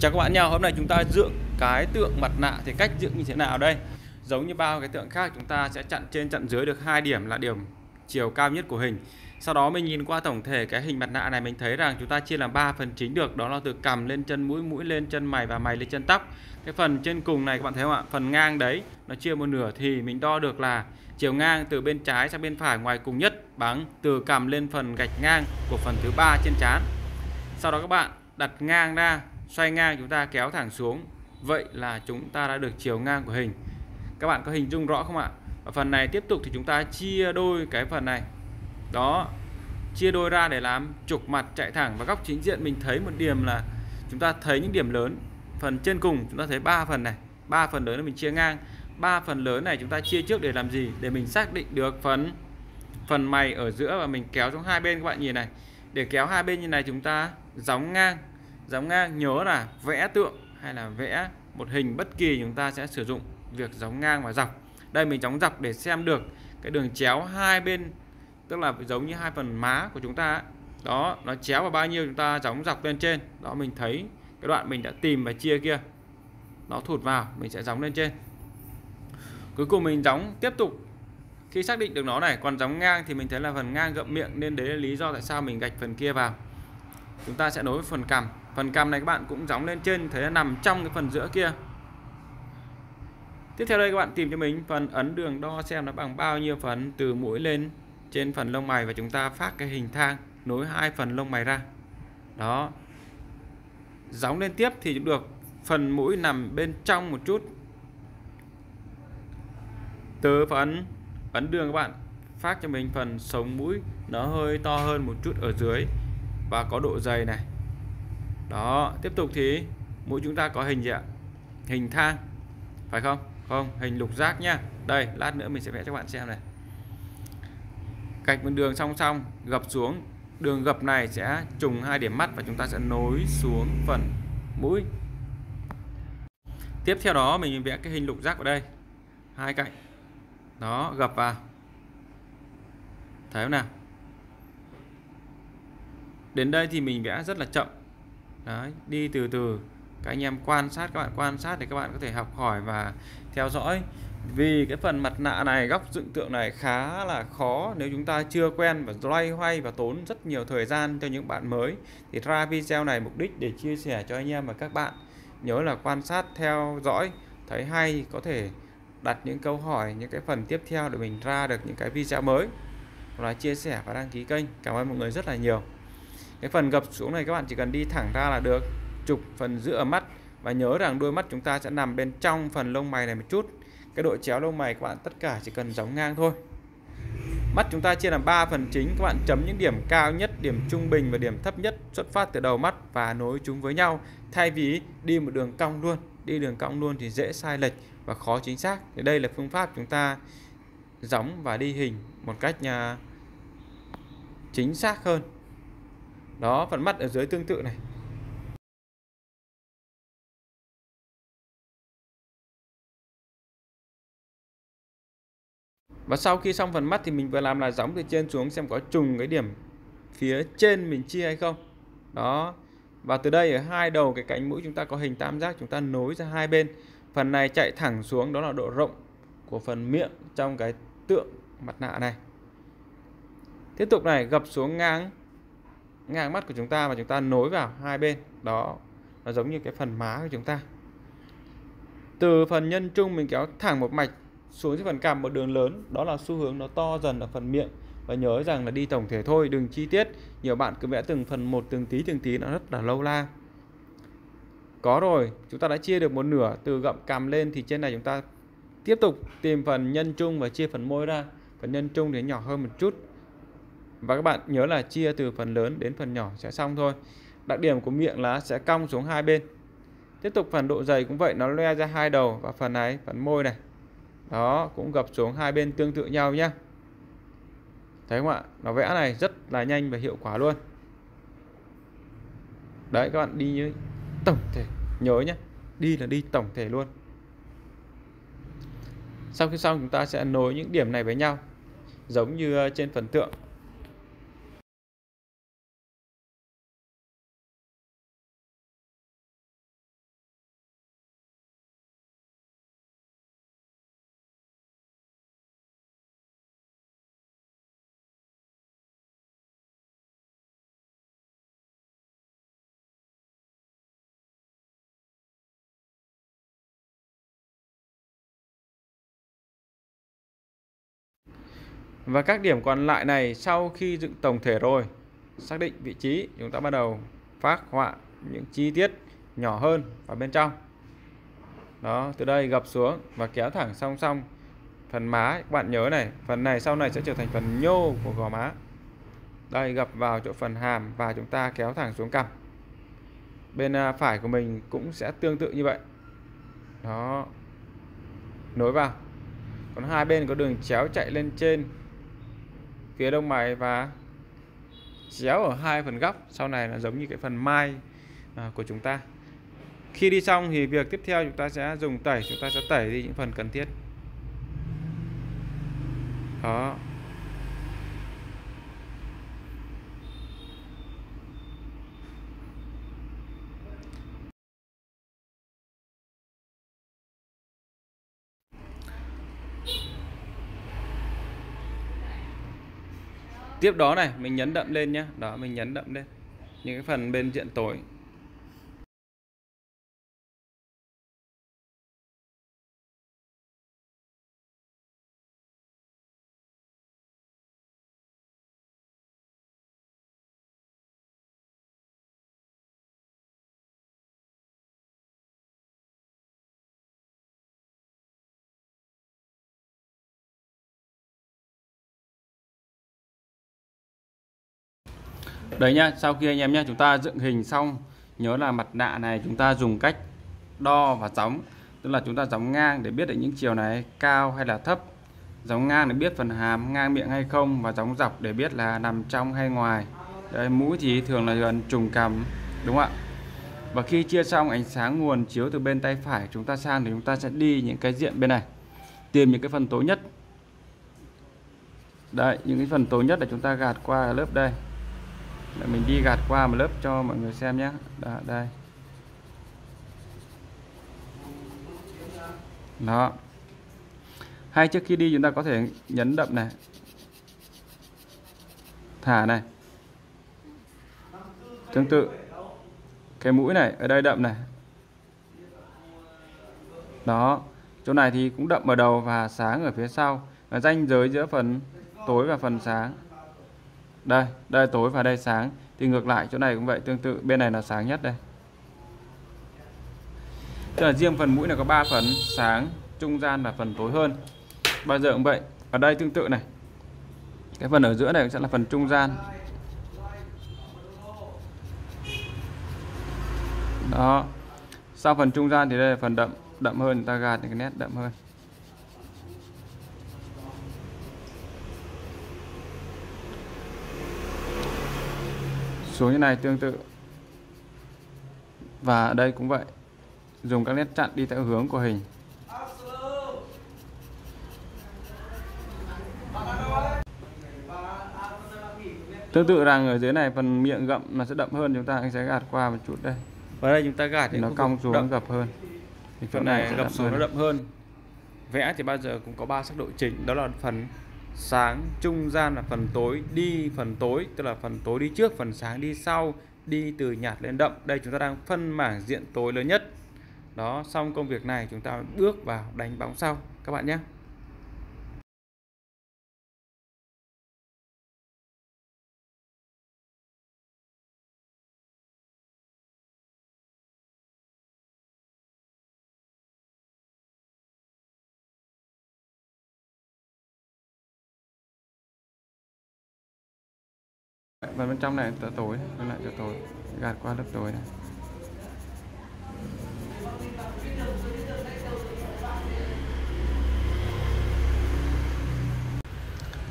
Chào các bạn nha, hôm nay chúng ta dựng cái tượng mặt nạ thì cách dựng như thế nào đây? Giống như bao cái tượng khác chúng ta sẽ chặn trên chặn dưới được hai điểm là điểm chiều cao nhất của hình. Sau đó mình nhìn qua tổng thể cái hình mặt nạ này mình thấy rằng chúng ta chia làm 3 phần chính được, đó là từ cằm lên chân mũi, mũi lên chân mày và mày lên chân tóc. Cái phần trên cùng này các bạn thấy không ạ? Phần ngang đấy nó chia một nửa thì mình đo được là chiều ngang từ bên trái sang bên phải ngoài cùng nhất bằng từ cằm lên phần gạch ngang của phần thứ ba trên trán. Sau đó các bạn đặt ngang ra xoay ngang chúng ta kéo thẳng xuống. Vậy là chúng ta đã được chiều ngang của hình. Các bạn có hình dung rõ không ạ? Ở phần này tiếp tục thì chúng ta chia đôi cái phần này. Đó, chia đôi ra để làm trục mặt chạy thẳng và góc chính diện. Mình thấy một điểm là chúng ta thấy những điểm lớn. Phần trên cùng chúng ta thấy ba phần này. Ba phần lớn là mình chia ngang. Ba phần lớn này chúng ta chia trước để làm gì? Để mình xác định được phần phần mày ở giữa và mình kéo xuống hai bên các bạn nhìn này. Để kéo hai bên như này chúng ta gióng ngang giống ngang nhớ là vẽ tượng hay là vẽ một hình bất kỳ chúng ta sẽ sử dụng việc giống ngang và dọc. Đây mình chóng dọc để xem được cái đường chéo hai bên, tức là giống như hai phần má của chúng ta đó, nó chéo vào bao nhiêu chúng ta giống dọc lên trên. Đó, mình thấy cái đoạn mình đã tìm và chia kia, nó thụt vào, mình sẽ giống lên trên. Cuối cùng mình giống tiếp tục. Khi xác định được nó này, còn giống ngang thì mình thấy là phần ngang gậm miệng nên đấy là lý do tại sao mình gạch phần kia vào. Chúng ta sẽ nối với phần cằm phần cam này các bạn cũng gióng lên trên, thấy nó nằm trong cái phần giữa kia. Tiếp theo đây các bạn tìm cho mình phần ấn đường đo xem nó bằng bao nhiêu phần từ mũi lên trên phần lông mày và chúng ta phát cái hình thang, nối hai phần lông mày ra. Đó. Gióng lên tiếp thì cũng được, phần mũi nằm bên trong một chút. Từ phần ấn đường các bạn phát cho mình phần sống mũi, nó hơi to hơn một chút ở dưới và có độ dày này đó, tiếp tục thì mũi chúng ta có hình gì ạ? Hình thang, phải không? Không, hình lục giác nhá. Đây, lát nữa mình sẽ vẽ cho các bạn xem này. Gạch một đường song song, gập xuống. Đường gập này sẽ trùng hai điểm mắt và chúng ta sẽ nối xuống phần mũi. Tiếp theo đó, mình vẽ cái hình lục giác ở đây. Hai cạnh. Đó, gập vào. Thấy không nào? Đến đây thì mình vẽ rất là chậm. Đấy, đi từ từ. Các anh em quan sát các bạn quan sát để các bạn có thể học hỏi và theo dõi. Vì cái phần mặt nạ này góc dựng tượng này khá là khó nếu chúng ta chưa quen và loay hoay và tốn rất nhiều thời gian cho những bạn mới. Thì ra video này mục đích để chia sẻ cho anh em và các bạn. Nhớ là quan sát theo dõi thấy hay có thể đặt những câu hỏi những cái phần tiếp theo để mình ra được những cái video mới. Là chia sẻ và đăng ký kênh. Cảm ơn mọi người rất là nhiều cái phần gập xuống này các bạn chỉ cần đi thẳng ra là được. Trục phần giữa mắt và nhớ rằng đôi mắt chúng ta sẽ nằm bên trong phần lông mày này một chút. Cái độ chéo lông mày các bạn tất cả chỉ cần giống ngang thôi. Mắt chúng ta chia làm 3 phần chính, các bạn chấm những điểm cao nhất, điểm trung bình và điểm thấp nhất xuất phát từ đầu mắt và nối chúng với nhau. Thay vì đi một đường cong luôn, đi đường cong luôn thì dễ sai lệch và khó chính xác. Thì đây là phương pháp chúng ta giống và đi hình một cách nhà chính xác hơn đó, phần mắt ở dưới tương tự này. Và sau khi xong phần mắt thì mình vừa làm là gióng từ trên xuống xem có trùng cái điểm phía trên mình chia hay không. Đó. Và từ đây ở hai đầu cái cánh mũi chúng ta có hình tam giác, chúng ta nối ra hai bên. Phần này chạy thẳng xuống, đó là độ rộng của phần miệng trong cái tượng mặt nạ này. Tiếp tục này, gập xuống ngang ngang mắt của chúng ta và chúng ta nối vào hai bên. Đó, nó giống như cái phần má của chúng ta. Từ phần nhân trung mình kéo thẳng một mạch xuống cái phần cằm một đường lớn. Đó là xu hướng nó to dần ở phần miệng. Và nhớ rằng là đi tổng thể thôi, đừng chi tiết. Nhiều bạn cứ vẽ từng phần một, từng tí từng tí, nó rất là lâu la. Có rồi, chúng ta đã chia được một nửa. Từ gậm cằm lên thì trên này chúng ta tiếp tục tìm phần nhân trung và chia phần môi ra. Phần nhân trung thì nhỏ hơn một chút và các bạn nhớ là chia từ phần lớn đến phần nhỏ sẽ xong thôi. Đặc điểm của miệng là sẽ cong xuống hai bên. Tiếp tục phần độ dày cũng vậy, nó loe ra hai đầu và phần này phần môi này. Đó, cũng gập xuống hai bên tương tự nhau nhé thấy không ạ? Nó vẽ này rất là nhanh và hiệu quả luôn. Đấy, các bạn đi như tổng thể. Nhớ nhé đi là đi tổng thể luôn. Sau khi xong, chúng ta sẽ nối những điểm này với nhau, giống như ờ, trên phần tượng và các điểm còn lại này sau khi dựng tổng thể rồi, xác định vị trí, chúng ta bắt đầu phác họa những chi tiết nhỏ hơn vào bên trong. Đó, từ đây gập xuống và kéo thẳng song song phần má. Các bạn nhớ này, phần này sau này sẽ trở thành phần nhô của gò má. Đây, gập vào chỗ phần hàm và chúng ta kéo thẳng xuống cằm. Bên à, phải của mình cũng sẽ tương tự như vậy. Đó, nối vào. Còn hai bên có đường chéo chạy lên trên phía đông mày và chéo ở hai phần góc. Sau này là giống như cái phần mai à, của chúng ta. Khi đi xong thì việc tiếp theo chúng ta sẽ dùng tẩy. Chúng ta sẽ tẩy đi những phần cần thiết. Đó. Tiếp đó này, mình nhấn đậm lên nhé đó, mình nhấn đậm lên. Những cái phần bên diện tối. Đấy nhá, sau khi anh em nhá, chúng ta dựng hình xong, nhớ là mặt nạ này chúng ta dùng cách đo và gióng. Tức là chúng ta gióng ngang để biết được những chiều này cao hay là thấp. Gióng ngang để biết phần hàm ngang miệng hay không và gióng dọc để biết là nằm trong hay ngoài. Đấy, mũi thì thường là gần trùng cằm, đúng không ạ? Và khi chia xong ánh sáng nguồn chiếu từ bên tay phải chúng ta sang thì chúng ta sẽ đi những cái diện bên này, tìm những cái phần tối nhất. Đấy, những cái phần tối nhất là chúng ta gạt qua lớp đây để mình đi gạt qua một lớp cho mọi người xem nhé. Đó, đây. Đó. Hay trước khi đi chúng ta có thể nhấn đậm này. Thả này. Tương tự. Cái mũi này ở đây đậm này. Đó. Chỗ này thì cũng đậm ở đầu và sáng ở phía sau. Và ranh giới giữa phần tối và phần sáng đây đây tối và đây sáng. Thì ngược lại, chỗ này cũng vậy, tương tự, bên này là sáng nhất đây. Tức là riêng phần mũi này có 3 phần sáng, trung gian và phần tối hơn. Bao giờ cũng vậy. Ở đây tương tự này. Cái phần ở giữa này sẽ là phần trung gian. Đó. Sau phần trung gian thì đây là phần đậm đậm hơn, ta gạt những cái nét đậm hơn. Xuống như này tương tự. Và ở đây cũng vậy dùng các nét chặn đi theo hướng của hình. Tương tự rằng ở dưới này phần miệng gậm nó sẽ đậm hơn chúng ta sẽ gạt qua một chút đây. Và đây chúng ta gạt thì nó cong xuống đậm. gập hơn. Thì phần này gập xuống nó đậm hơn. Vẽ thì bao giờ cũng có ba sắc độ chính đó là phần sáng, trung gian là phần tối, đi phần tối, tức là phần tối đi trước, phần sáng đi sau, đi từ nhạt lên đậm. Đây chúng ta đang phân mảng diện tối lớn nhất. Đó, xong công việc này chúng ta bước vào đánh bóng sau. Các bạn nhé. Và bên trong này tựa tối, bên lại cho tối. Gạt qua lớp tối này.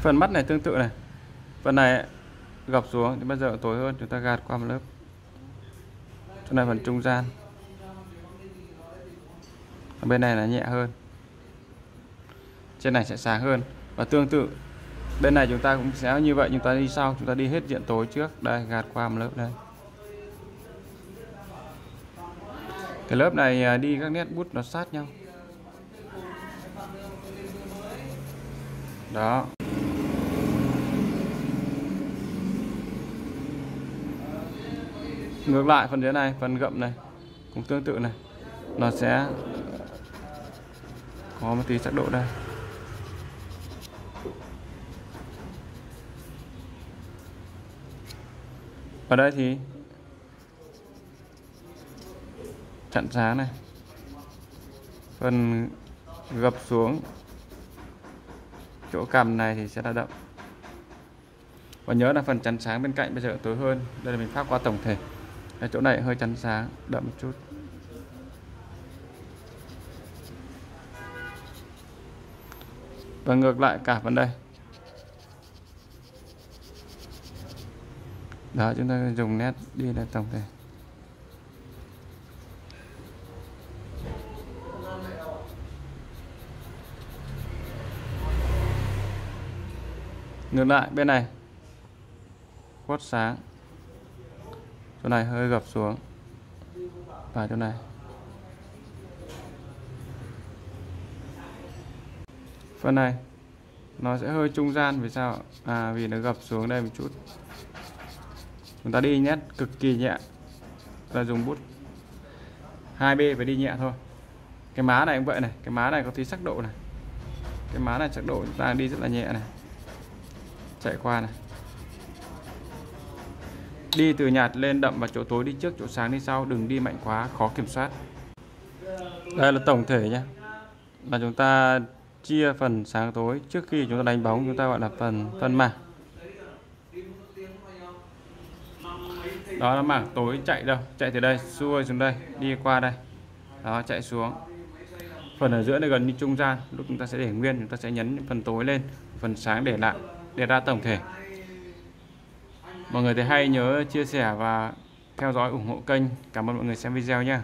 Phần mắt này tương tự này. Phần này gập xuống thì bây giờ tối hơn, chúng ta gạt qua một lớp. Chỗ này phần trung gian. Ở bên này là nhẹ hơn. Trên này sẽ sáng hơn. Và tương tự bên này chúng ta cũng sẽ như vậy, chúng ta đi sau, chúng ta đi hết diện tối trước. Đây, gạt qua một lớp đây. Cái lớp này à, đi các nét bút nó sát nhau. Đó. Ngược lại phần dưới này, phần gậm này, cũng tương tự này. Nó sẽ có một tí sắc độ đây. Ở đây thì chặn sáng này. Phần gập xuống. Chỗ cầm này thì sẽ là đậm. Và nhớ là phần chắn sáng bên cạnh bây giờ tối hơn. Đây là mình phát qua tổng thể. Ở chỗ này hơi chắn sáng, đậm một chút. Và ngược lại cả phần đây. Đó, chúng ta dùng nét đi là tổng thể. Ngược lại, bên này. Quất sáng. Chỗ này hơi gập xuống. Và chỗ này. Phần này, nó sẽ hơi trung gian vì sao à vì nó gập xuống đây một chút chúng ta đi nét cực kỳ nhẹ. Là dùng bút. 2B phải đi nhẹ thôi. Cái má này cũng vậy này. Cái má này có tí sắc độ này. Cái má này sắc độ chúng ta đi rất là nhẹ này. Chạy qua này. Đi từ nhạt lên đậm và chỗ tối, đi trước, chỗ sáng, đi sau. Đừng đi mạnh quá, khó kiểm soát. Đây là tổng thể nhé. Là chúng ta chia phần sáng tối. Trước khi chúng ta đánh bóng, chúng ta gọi là phần phân mảng. Đó là mảng tối chạy đâu, chạy từ đây, xuôi xuống đây, đi qua đây. Đó, chạy xuống. Phần ở giữa này gần như trung gian, lúc chúng ta sẽ để nguyên, chúng ta sẽ nhấn phần tối lên, phần sáng để lại, để ra tổng thể. Mọi người thấy hay nhớ chia sẻ và theo dõi ủng hộ kênh. Cảm ơn mọi người xem video nhé